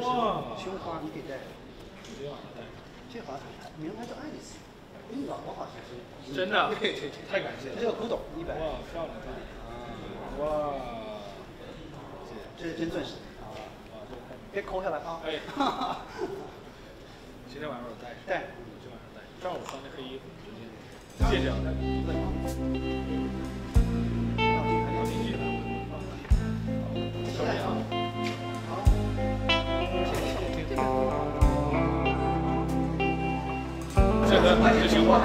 可以戴。今天晚上戴。这好像名牌叫爱丽丝，你老婆好像是。真的？对对对，太感谢了。这个古董一百。哇，漂亮漂亮。哇。这是真钻石。别抠下来啊。哎。今天晚上我戴。戴。今晚上戴。正好我穿那黑衣服，谢谢啊，大哥。这个，这句话。